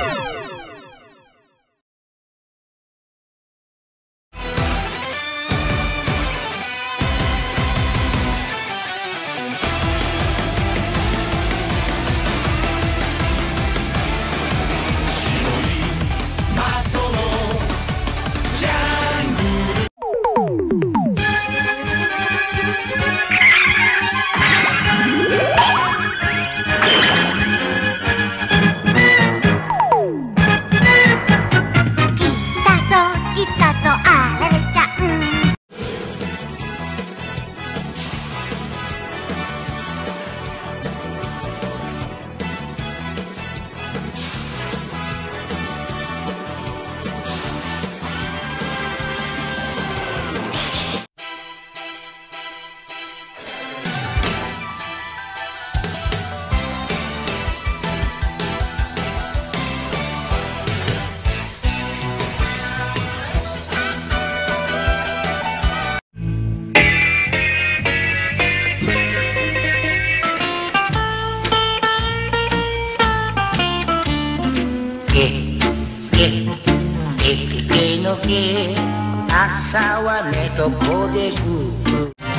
Yeah! 朝は寝床でグーグー。